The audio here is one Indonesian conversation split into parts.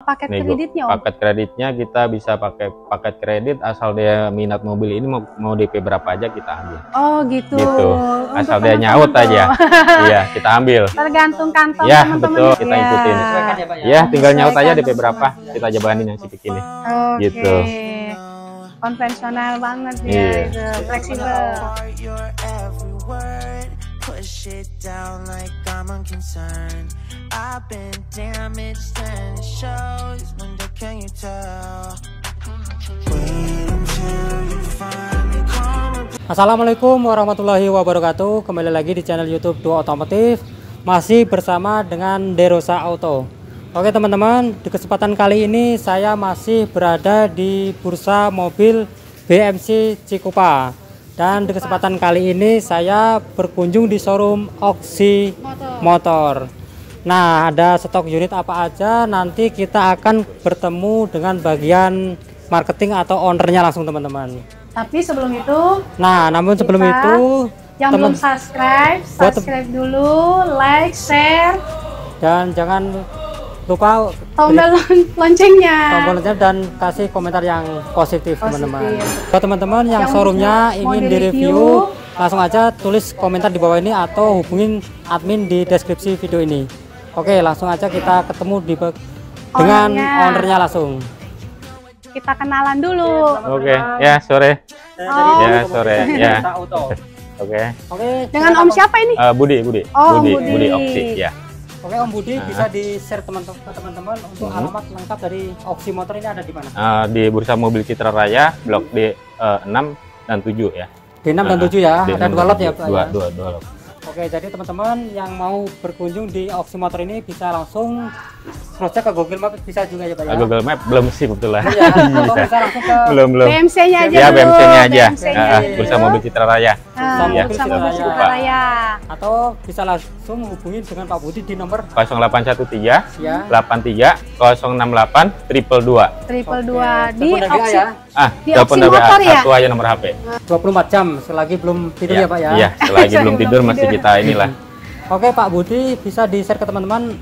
paket nego. kreditnya Om? Paket kreditnya kita bisa pakai paket kredit asal dia minat mobil ini mau, mau DP berapa aja kita ambil. Oh gitu. Gitu. Untuk Asal dia nyaut tuh. aja. Iya, kita ambil. Tergantung kantong Ya, teman-teman. betul, kita Ya. ikutin. Ya Pak ya. Ya, tinggal nyaut aja DP berapa, kita jabanin yang si ini. Oke. Gitu. Konvensional banget ya Iya. itu, fleksibel. Apart your every word. Push it down like I'm unconcerned. I've been damaged and it shows. Wonder, can you tell? Assalamualaikum warahmatullahi wabarakatuh. Kembali lagi di channel YouTube Dua Otomotif. Masih bersama dengan Derosa Auto. Oke teman-teman, di kesempatan kali ini saya masih berada di bursa mobil BMC Cikupa. Dan di kesempatan kali ini saya berkunjung di showroom Oxy Motor. Nah, ada stok unit apa aja nanti kita akan bertemu dengan bagian marketing atau ownernya langsung teman-teman. Tapi sebelum itu, Nah, namun sebelum Kita itu yang belum subscribe, subscribe dulu, like, share, dan jangan lupa tombol loncengnya. tombolnya dan kasih komentar yang positif teman-teman. Buat teman-teman yang, Yang showroomnya ingin di-review, langsung aja tulis komentar di bawah ini atau hubungin admin di deskripsi video ini. Oke, langsung aja kita ketemu di dengan Ownernya. ownernya langsung. Kita kenalan dulu. Oke, ya sore. Oh. Ya sore, ya. Auto. Oke. Oke, Dengan Om siapa ini? Eh, Budi, Budi. Oh, Budi, Budi. Budi Oksi, ya. Oke, Om Budi Nah. bisa di-share teman-teman ke teman-teman untuk Mhm. alamat lengkap dari Oxy Motor ini ada di mana? Eh, di Bursa Mobil Citra Raya, Blok D eh, 6 dan 7 ya. D6 dan Nah, 7 ya. D6 Ada dua dan lot ya, 7. Pak Dua, ya? dua, dua lot. Oke, jadi teman-teman yang mau berkunjung di Oxy Motor ini bisa langsung cross check ke Google Maps bisa juga ya, Pak ya. Google Map belum sih kebetulan. Iya, atau bisa langsung ke belum, belum. BMC-nya aja Ya. BMC-nya aja. BMC-nya Ah, dulu. Bursa Mobil Citra Raya. Ah, Iya. Bursa Mobil Citra Citra Atau bisa langsung hubungi dengan Pak Budi di nomor 0813 ya 83 068 triple 2. Triple dua di Oxy. ya. Ah, Di WA Motor ya? satu aja nomor HP. 24 jam selagi belum tidur ya, Pak ya. Iya, selagi belum tidur masih tidur. kita inilah. Oke, Pak Budi bisa di-share ke teman-teman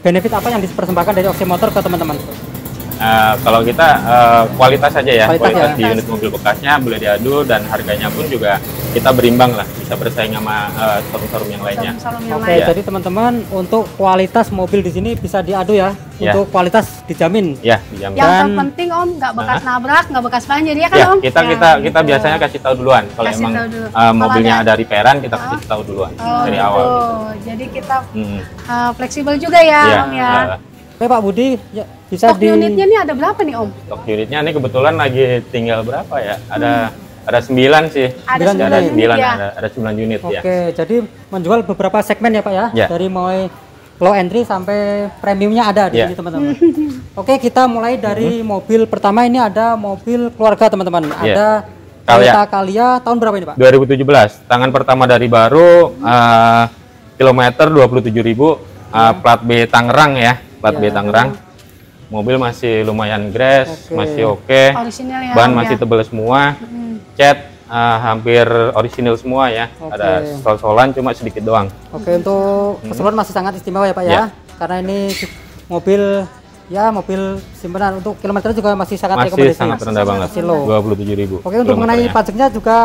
benefit apa yang dipersembahkan dari Oxy Motor ke teman-teman. Eh, kalau kita eh, kualitas aja ya, Kualitas kualitas, ya. di unit mobil bekasnya boleh diadu dan harganya pun juga kita berimbang lah, bisa bersaing sama eh, showroom-showroom yang lainnya. Oke, lain. Iya. jadi teman-teman untuk kualitas mobil di sini bisa diadu ya. Iya. Untuk kualitas dijamin. Ya, dijamin. Yang Dan- terpenting Om nggak bekas nabrak, nggak bekas banjir ya kan Ya, Om? kita Ya, kita kita gitu. biasanya kasih tahu duluan kalau Kasih emang dulu. Kalau mobilnya ada- ada repairan kita kasih tahu duluan Oh, dari gitu. awal. Jadi kita Hmm. uh, fleksibel juga ya Iya, Om ya. eh, Oke, Pak Budi ya, bisa Stok di unitnya nih ada berapa nih Om? stok unitnya ini kebetulan lagi tinggal berapa ya? Ada ada 9 sih. Ada Sembilan ada unit, 9 ya. ada ada 9 unit Oke, ya. jadi menjual beberapa segmen ya Pak ya, Ya. dari mulai low entry sampai premiumnya ada di Ya. sini teman-teman. Oke, kita mulai dari mobil pertama ini ada mobil keluarga teman-teman. Ya. Ada. Toyota Calya tahun berapa ini Pak? 2017, tangan pertama dari baru eh, kilometer 27.000 eh, plat B Tangerang ya, plat B Ya. Tangerang. Mobil masih lumayan grass, Oke. masih oke. Original ya. Ban Om, masih ya? tebal semua. Hmm. Cat eh, hampir orisinil semua ya. Oke. Ada sol-solan cuma sedikit doang. Oke, untuk keseluruhan masih sangat istimewa ya Pak ya. Ya. Karena ini mobil ya mobil simpanan untuk kilometer juga masih sangat Masih rekomendasi. sangat rendah banget. Masih low. 27.000. Oke, untuk mengenai pajaknya juga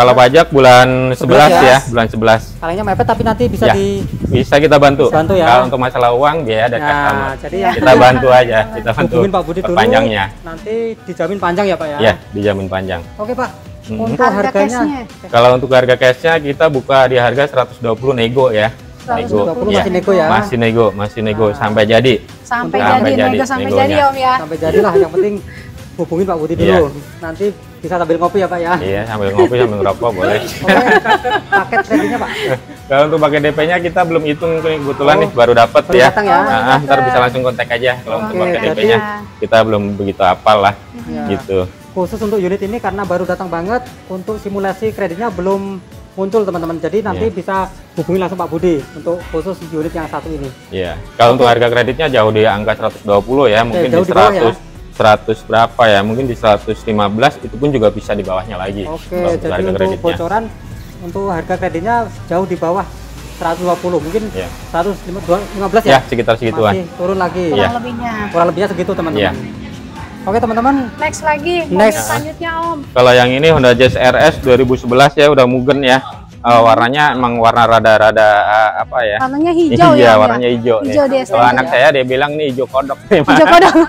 Kalau pajak bulan 11 ya. ya, bulan 11. kalinya mepet tapi nanti bisa Ya. di Bisa kita bantu. Bantu ya. Kalau untuk masalah uang biaya dekat Nah, sama. jadi ya Kita bantu aja, kita bantu hubungin Pak Budi dulu. perpanjangnya. Nanti dijamin panjang ya Pak ya. Ya, dijamin panjang. Oke Pak. Mhm. Untuk Harga harganya cashnya? Kalau untuk harga cashnya kita buka di harga 120 nego ya. 120 Iya. masih nego ya? Masih nego, masih nego sampai jadi. Sampai Sampai jadi, jadi nego sampai jadi Om ya. sampai jadilah yang penting hubungin Pak Budi dulu. Nanti bisa sambil ngopi ya Pak ya. Iya, sambil ngopi sambil ngerokok boleh. Oke. Paket kreditnya Pak. Kalau untuk pakai DP-nya kita belum hitung kebetulan Oh, nih baru dapat ya. datang ya? Nah, ah, ntar bisa langsung kontak aja kalau untuk Oke, pakai jadi- DP-nya. Kita belum begitu hafal lah Ya. gitu. Khusus untuk unit ini karena baru datang banget untuk simulasi kreditnya belum muncul teman-teman. Jadi nanti Iya. bisa hubungi langsung Pak Budi untuk khusus unit yang satu ini. Iya. Kalau untuk harga kreditnya jauh di angka 120 ya, mungkin jauh di di bawah ya? 100 100 berapa ya? Mungkin di 115 itu pun juga bisa di bawahnya lagi. Oke, jadi harga untuk kreditnya. bocoran untuk harga kreditnya jauh di bawah 120 mungkin Ya. 115 Ya, ya sekitar segituan. masih turun lagi kurang lebihnya. kurang lebihnya segitu teman-teman Iya. oke teman-teman Next lagi, Next. selanjutnya Om. Kalau yang ini Honda Jazz RS 2011 ya udah mugen ya. Eh, warnanya emang warna rada-rada eh, apa ya? Warnanya hijau Iya, ya, Om, warnanya hijau. Hijau Kalau anak ya. saya dia bilang nih hijau kodok. Hijau kodok.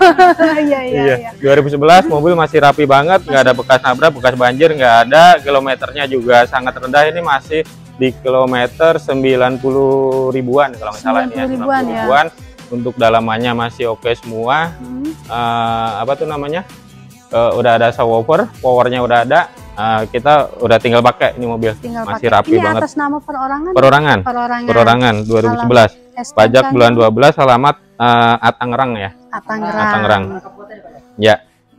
Iya, iya, Iya, iya. 2011 mobil masih rapi banget, nggak ada bekas nabrak, bekas banjir nggak ada, kilometernya juga sangat rendah. Ini masih di kilometer 90 ribuan kalau nggak salah ini ya, 90 ribuan ya. ribuan. Untuk dalamannya masih oke semua. Hmm. Eh, apa tuh namanya? Eh, udah ada subwoofer, powernya udah ada. Eh, kita udah tinggal pakai ini mobil, Tinggal masih pakai. rapi Ini banget. atas nama perorangan. Perorangan, perorangan. perorangan 2011. STNK Pajak -nya bulan 12, alamat eh, Atangerang ya. Tangerang. Tangerang. Ya.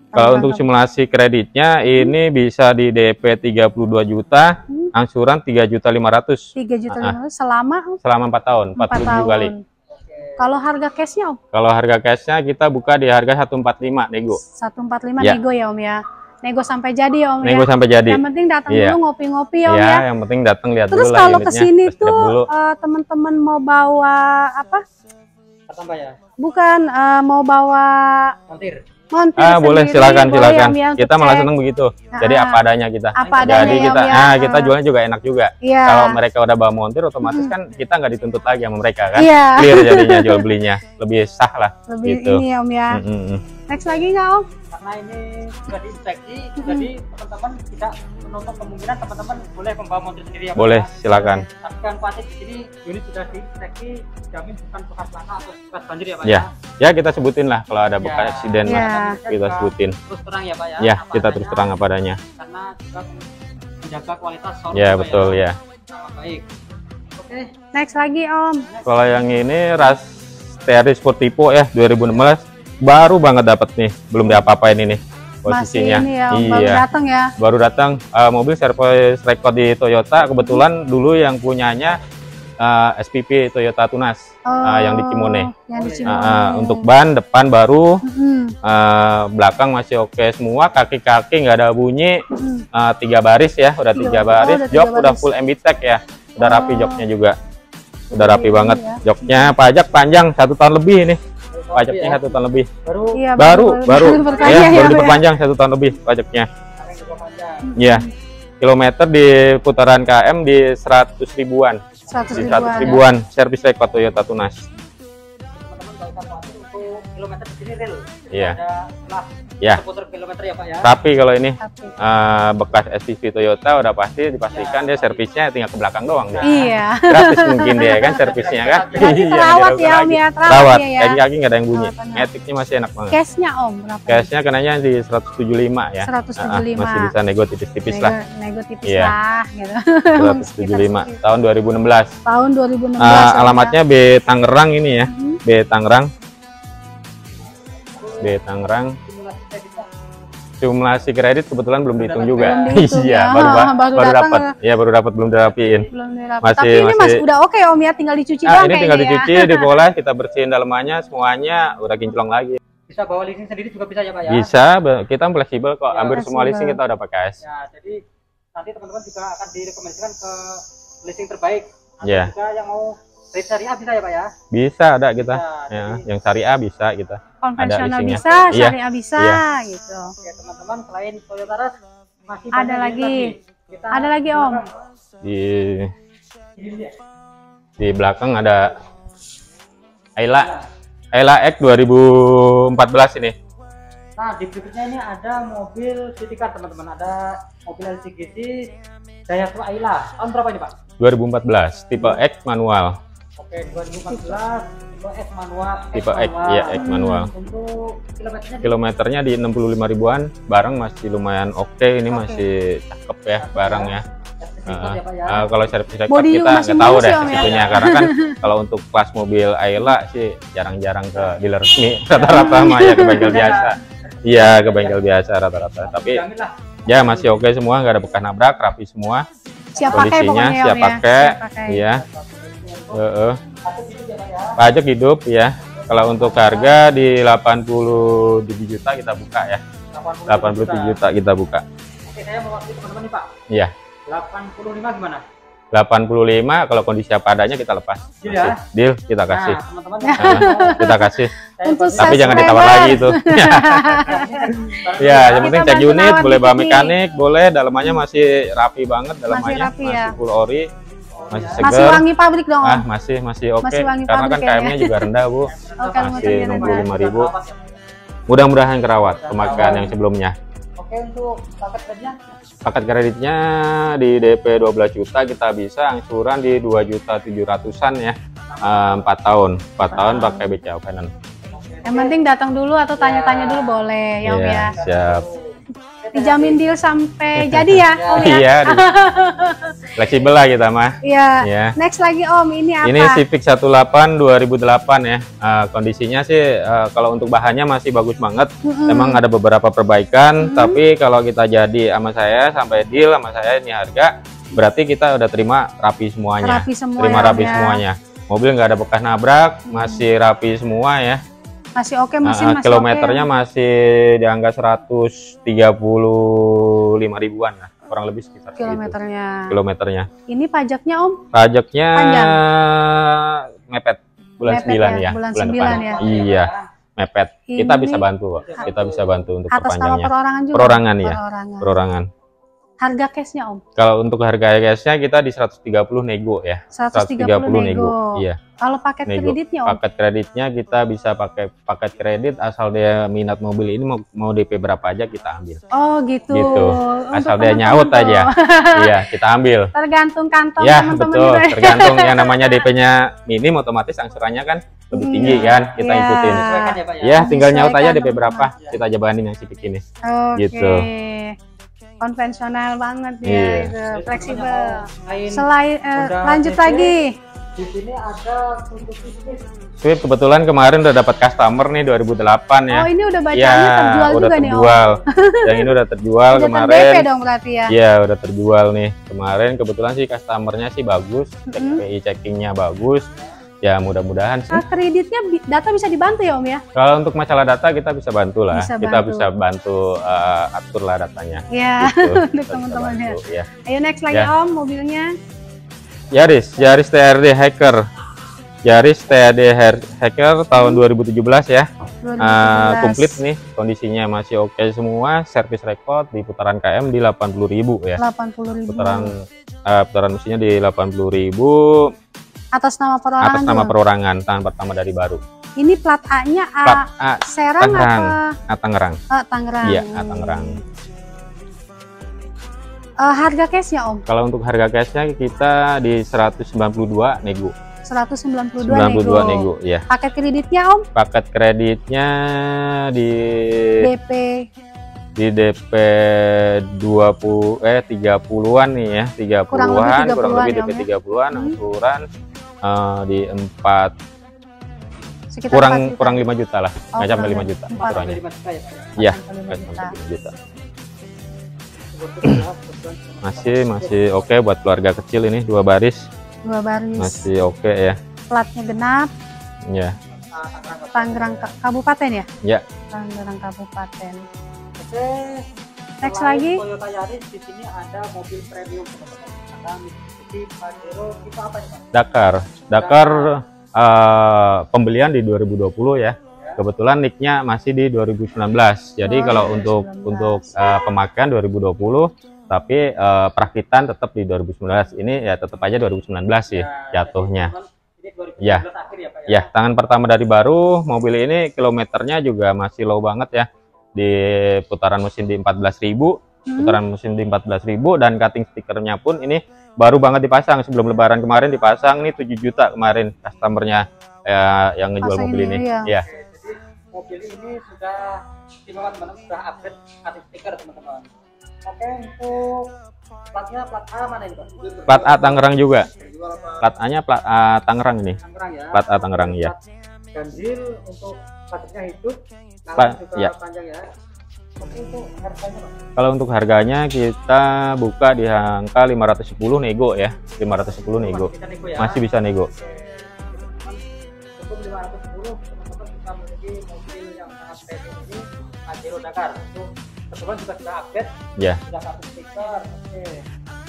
Kalau untuk simulasi kreditnya ini bisa di DP 32 juta, Hmm. angsuran 3 juta 500 Tiga juta Ah, lima ratus selama selama 4 tahun, 4 47 tahun. kali. Kalau harga cashnya Om, Kalau harga cashnya kita buka di harga 145 nego. 145 Ya. nego ya Om ya. Nego sampai jadi ya Om Nego ya. sampai jadi. Yang penting datang Iya. dulu ngopi-ngopi ya Om Ya, ya. yang penting datang lihat Terus dulu lah kalau ke sini tuh eh, teman-teman mau bawa apa? tambah ya Bukan eh, mau bawa montir montir Ah, boleh silakan boleh silakan. ya, Om ya, Kita malah seneng begitu. Jadi apa adanya kita. Apa adanya Jadi ya, kita Om ya. nah, kita jualnya juga enak juga. Iya. Kalau mereka udah bawa montir otomatis kan kita nggak dituntut lagi sama mereka kan. Iya. Clear jadinya jual belinya. Lebih sah lah Lebih gitu. ini ya Om ya. Mm, mm, mm. Next lagi nggak Om? Karena ini sudah diinspeksi jadi teman-teman tidak menutup kemungkinan teman-teman boleh membawa montir sendiri ya Pak, Boleh, ya. silakan. tapi kan pasti di sini unit sudah diinspeksi jamin bukan bekas laka atau bekas banjir ya Pak Ya, ya kita sebutin lah kalau ada bekas Ya. eksiden Ya. lah kita sebutin. terus terang ya Pak ya Ya, apa kita adanya, terus terang apa adanya. karena juga menjaga kualitas showroom Ya Pak, betul ya. Sama baik oke Next lagi Om. Kalau yang ini ras Steri Sportivo ya 2016 baru banget dapat nih, belum diapa-apain ini posisinya. Masih ini ya Om, baru iya. datang ya. Baru datang eh, mobil service record di Toyota. Kebetulan dulu yang punyanya eh, SPP Toyota Tunas eh, yang di Cimone. Yang di Cimone. eh, untuk ban depan baru, Mm-mm. eh, belakang masih oke semua, kaki-kaki nggak ada bunyi, Mm. Eh, tiga baris ya, udah Tiga- tiga oh, baris, udah tiga jok udah baris. full MB Tech ya, udah rapi Oh. joknya juga, udah rapi banget ya. joknya, pajak panjang satu tahun lebih ini, pajaknya ya. satu tahun lebih, baru Iya, baru baru, ya, ya, baru Om, ya. diperpanjang satu tahun lebih pajaknya, yang juga panjang ya, kilometer di putaran KM di 100 ribuan, 100 di ribuan. 100 ribuan, servis record Toyota Tunas, teman-teman kalau kita khawatir untuk kilometer di sini real Iya. ada lah Ya. seputar kilometer ya Pak ya rapi kalau ini. Tapi- Eh, bekas SPV Toyota udah pasti dipastikan dia servisnya tinggal ke belakang doang dia. Iya. gratis mungkin dia kan servisnya kan Iya, terawat nggak ya Om lagi. ya, terawat ya, ya. kaki-kaki nggak ada yang bunyi metiknya masih enak banget Cashnya Om berapa? cashnya kenanya di 175 ya 175. Ah, masih bisa nego tipis-tipis lah Nego, tipis Iya. lah gitu. 175 tahun 2016 Tahun 2016. Ah, Om, ya. alamatnya B Tangerang ini ya Mhm. B Tangerang B Tangerang simulasi kredit kebetulan belum dihitung juga Belum dihitung iya ya. baru ba- Baru baru dapat ya baru dapat belum dirapiin Belum dirapi. Masih- Tapi ini masih- masih udah oke Om ya, tinggal dicuci Ah, doang ini tinggal kayaknya dicuci, ya. dipoles, kita bersihin dalamannya, semuanya udah kinclong lagi. bisa bawa leasing sendiri juga bisa ya Pak ya Bisa, kita fleksibel kok. Ya, Hampir semua leasing kita udah pakai ya jadi nanti teman-teman juga akan direkomendasikan ke leasing terbaik atau Ya. juga yang mau rate syariah bisa ya Pak ya Bisa ada kita. Bisa, Ya, jadi- yang syariah bisa kita. Konvensional leasingnya. bisa, Iya. syariah bisa gitu. Oke teman-teman selain Toyota Rush masih Ada lagi. Kita Ada lagi, Om. Di di belakang ada Ayla. Ayla X 2014 ini. Nah, di berikutnya ini ada mobil city car teman-teman. Ada mobil LCGC Daihatsu Ayla. Tahun berapa ini Pak? 2014, tipe X manual. Oke, 2014 tipe X manual. Tipe X, iya X manual. Untuk kilometernya di- Kilometernya di 65 ribuan, barang masih lumayan oke, ini Oke. masih cakep ya barangnya. ya ya. Uh, kalau servis record Body kita nggak tahu deh ya, Om, ya? karena kan kalau untuk kelas mobil Ayla sih jarang-jarang ke dealer resmi rata-rata mah ya ke bengkel biasa iya ke bengkel biasa rata-rata tapi ya masih oke semua nggak ada bekas nabrak rapi semua Siap pakai kondisinya pokoknya siap ya. pakai Siap pakai. iya Heeh. Satu gitu ya ya. pajak hidup ya kalau untuk harga di 87 juta kita buka ya 87 87 juta kita buka Oke, saya mewakili teman-teman nih Pak. iya 85 gimana? 85 kalau kondisi apa adanya kita lepas. Deal ya? Masih. Deal kita kasih. Nah, teman-teman Nah, kita kasih. Untuk Tapi jangan ditawar lagi itu. ya, yang penting cek unit, boleh bawa mekanik, boleh dalamannya masih rapi banget dalamannya, rapi ya? full ori, masih segar. Masih wangi pabrik dong, Ah, masih masih oke Masih wangi karena kan ya, KM-nya ya? juga rendah, Bu. Oke, Masih motornya 65.000. Mudah-mudahan kerawat pemakaian yang sebelumnya. Oke untuk paket kreditnya Paket kreditnya di DP 12 juta kita bisa angsuran di 2 juta 700-an ya. Eh, 4 tahun. 4 tahun pakai BCA Finance. Yang penting datang dulu atau tanya-tanya dulu boleh, ya Om Iya, ya. siap. Dijamin deal sampai jadi ya, Om ya. Iya, fleksibel lah kita mah. Iya. Ya. Next lagi Om, ini apa? Ini Civic 18 2008 ya. Eh, kondisinya sih eh, kalau untuk bahannya masih bagus banget. Mm-mm. Emang ada beberapa perbaikan, tapi kalau kita jadi sama saya sampai deal sama saya ini harga, berarti kita udah terima rapi semuanya. Rapi semua terima ya, rapi ya. semuanya. Mobil nggak ada bekas nabrak, masih rapi semua ya. Masih oke, Nah, mesin masih kilometernya oke. masih di angka 135 ribuan lah, kurang lebih sekitar segitu. kilometernya. Kilometernya. Ini pajaknya Om? Pajaknya Panjang. mepet bulan Mepet 9 ya, ya, bulan depan. 9 ya. Iya, mepet. Kita Ini- bisa bantu. Kita bisa bantu untuk Atas nama perpanjangnya. perorangan juga? Perorangan ya. Perorangan. Perorangan. Harga cashnya Om? Kalau untuk harga cashnya kita di 130 nego ya. 130 nego. Iya, Kalau paket nego. kreditnya Om? Paket kreditnya kita bisa pakai paket kredit asal dia minat mobil ini mau mau DP berapa aja kita ambil. Oh gitu. Gitu. Untuk Asal dia nyaut tuh. aja. iya, kita ambil. Tergantung kantong Ya, teman-teman betul. juga ya. Tergantung yang namanya DP-nya minim otomatis angsurannya kan lebih tinggi Iya, kan kita iya. ikutin. Ya ya Ya, tinggal nyaut aja DP berapa, kita jabanin yang Civic ini. Oke. Gitu. Konvensional banget ya Iya. itu, fleksibel. Lain Selain Udah lanjut lagi. di sini ada untuk bisnis Swift kebetulan kemarin udah dapat customer nih 2008 ya. Oh, ini udah Ya, bacanya terjual udah juga nih Om. terjual. yang ini udah terjual Udah kemarin. dong berarti ya. Iya, udah terjual nih. Kemarin kebetulan sih customernya sih bagus, Mm-mm. CPI checkingnya bagus. Ya mudah-mudahan sih. Ah, kreditnya data bisa dibantu ya Om ya? Kalau untuk masalah data kita bisa bantu lah. Bisa kita bantu. bisa bantu eh, atur lah datanya. Iya. Gitu. Untuk Kita teman-teman ya. ya. Ayo next lagi Ya. Om mobilnya. Yaris, Yaris TRD Hacker. Yaris TRD Hacker tahun 2017 ya. 2017. Eh, komplit nih, kondisinya masih oke semua. Servis record di putaran KM di 80.000 ya. 80.000. Putaran eh, putaran mesinnya di 80.000 atas nama perorangan. atas nama juga. perorangan tahun pertama dari baru. Ini plat A-nya A Plat A Serang Tangerang. apa A Tangerang. A Tangerang? Iya, A Tangerang. Eh, harga cashnya Om? Kalau untuk harga cashnya kita di 192 nego. 192 92 nego ya. Paket kreditnya Om? Paket kreditnya di DP di DP 20 eh 30-an nih ya, 30-an Kurang lebih 30-an kurang lebih ya, DP ya? 30-an Hmm. angsuran eh, di 4 sekitar kurang 4 juta. kurang 5 juta lah. Oh, Nggak sampai 5 juta Empat. Pak ya nggak 5 sampai juta. 5 juta. Masih masih oke buat keluarga kecil ini dua baris Dua baris. masih oke ya. Platnya genap. Ya. Tangerang Ka- Kabupaten ya? Ya. Tangerang Kabupaten. Oke Next lagi. Toyota Yaris di sini ada mobil premium teman-teman ada Pajero itu apa nih Pak Dakar. Dakar eh, pembelian di 2020 ya. Kebetulan nicknya masih di 2019. Jadi Oh, kalau 2019. untuk untuk eh, pemakaian 2020 tapi eh, perakitan tetap di 2019. Ini ya tetap aja 2019 sih jatuhnya. ini 2019 Ya. akhir ya Pak ya Ya, tangan pertama dari baru, mobil ini kilometernya juga masih low banget ya. Di putaran mesin di 14.000, Hmm. putaran mesin di 14.000 dan cutting stikernya pun ini baru banget dipasang sebelum lebaran kemarin dipasang nih 7 juta kemarin customernya ya, yang ngejual Pasang mobil ini, ini. iya. Ya, jadi mobil ini sudah istimewa teman-teman sudah upgrade cutting stiker teman-teman oke untuk platnya plat A mana ini Pak plat A Tangerang juga. Plat A-nya plat A Tangerang ini. Tangerang ya Plat A Tangerang ya. ganjil untuk pajaknya hidup juga ya. panjang ya Kalau untuk harganya kita buka di angka 510 nego ya. 510 nego. Masih bisa nego ya Masih bisa nego. Untuk 510 teman-teman bisa memiliki mobil yang sangat premium ini Pajero Dakar untuk teman-teman juga sudah update Ya. sudah satu stiker oke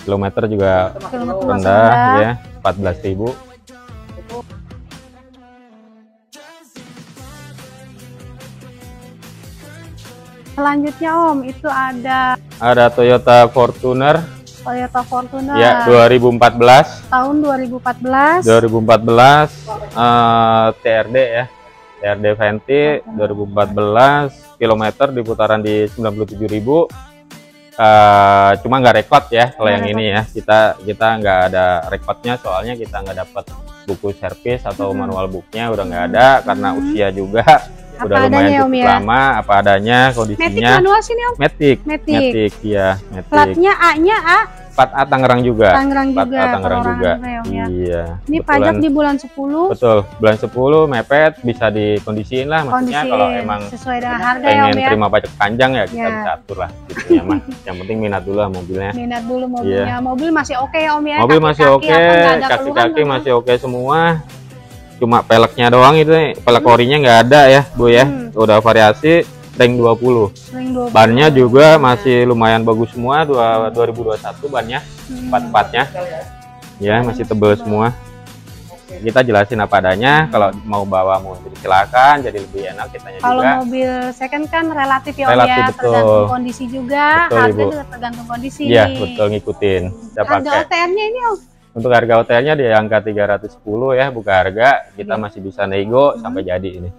kilometer juga Kilometer rendah rendah. ya 14.000 Selanjutnya Om, itu ada ada Toyota Fortuner. Toyota Fortuner. Ya 2014 tahun 2014. 2014 eh, TRD ya. TRD Venti 2014 kilometer di putaran di 97.000 eh cuma nggak rekod ya kalau yang ini ya. Kita kita nggak ada rekodnya soalnya kita nggak dapat buku servis atau Hmm. manual booknya udah nggak ada karena Hmm. usia juga Apa udah adanya, lumayan Om, cukup ya? lama apa adanya kondisinya manual sini Om. Matic Matic. Matic ya Matic Platnya A-nya A, 4A Tangerang juga Tangerang 4A juga. Tangerang perorangan juga ya, Om, ya. iya Ini kebetulan- pajak di bulan 10. Betul, bulan 10 mepet bisa dikondisiin lah maksudnya Kondisi kalau emang sesuai dengan harga ya Om pengen ya. terima pajak panjang ya kita Ya. bisa atur lah gitu ya mah. Yang penting minat dulu lah mobilnya. Minat dulu mobilnya. Mobil masih oke ya Om ya. Iya. Mobil masih Kaki-kaki oke, apa, nggak ada kaki-kaki masih oke semua. Cuma peleknya doang itu, pelek orinya nggak ada ya, Bu ya. Hmm. Udah variasi ring 20. Ring 20. Bannya juga masih lumayan bagus semua, dua- 2021 bannya, Hmm. empat-empatnya. Ya, masih tebel semua. Kita jelasin apa adanya, kalau mau bawa mobil silakan, jadi lebih enak kitanya Kalau juga. mobil second kan relatif ya Relatif, ya, betul. tergantung kondisi juga, Betul, harga Ibu. juga tergantung kondisi. Iya, betul ngikutin. Kita Harga. OTR-nya ini Om, Untuk harga hotelnya di angka 310 ya, buka harga. Kita Iya. masih bisa nego Hmm. sampai jadi ini.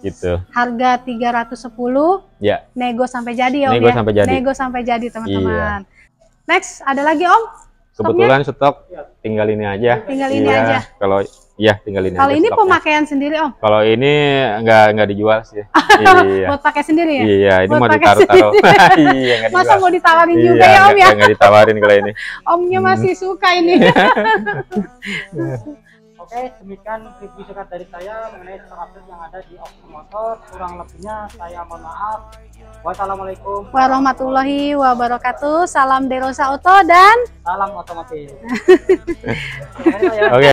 Gitu. harga 310, Ya, nego sampai jadi ya Om Nego ya. sampai jadi. Iya. Nego sampai jadi teman-teman. Next, ada lagi Om? Kebetulan stok tinggal ini aja. Tinggal ini Iya, aja. Kalau iya tinggal ini Kalau ini stoknya. pemakaian sendiri Om, Kalau ini nggak nggak dijual sih. iya. buat pakai sendiri ya? Iya, ini Buat mau ditaruh-taruh. iya, Masa mau ditawarin Iya, juga ya Om ya? nggak ditawarin kalau ini. Omnya Hmm. masih suka ini. Oke, demikian review singkat dari saya mengenai stok update yang ada di Opsi Motor. Kurang lebihnya saya mohon maaf. Wassalamualaikum. Warahmatullahi wabarakatuh. Salam Derosa Auto dan Salam otomotif. Oke.